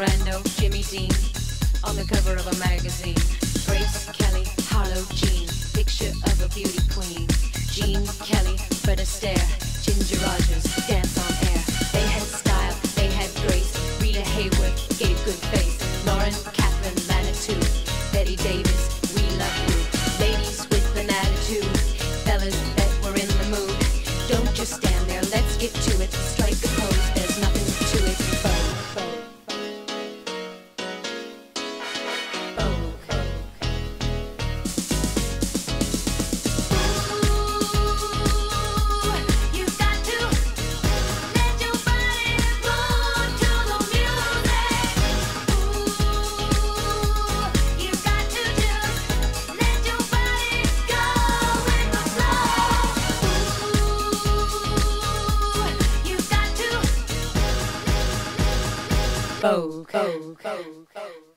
Brando, Jimmy Dean, on the cover of a magazine. Grace Kelly, Harlow Jean, picture of a beauty queen. Gene Kelly, Fred Astaire, Ginger Rogers, dance on air. They had style, they had grace. Rita Hayworth gave good face. Lauren Catherine Manitou, Bette Davis, we love you. Ladies with an attitude, fellas that were in the mood. Don't just stand there, let's get to Coke. Coke. Coke. Coke.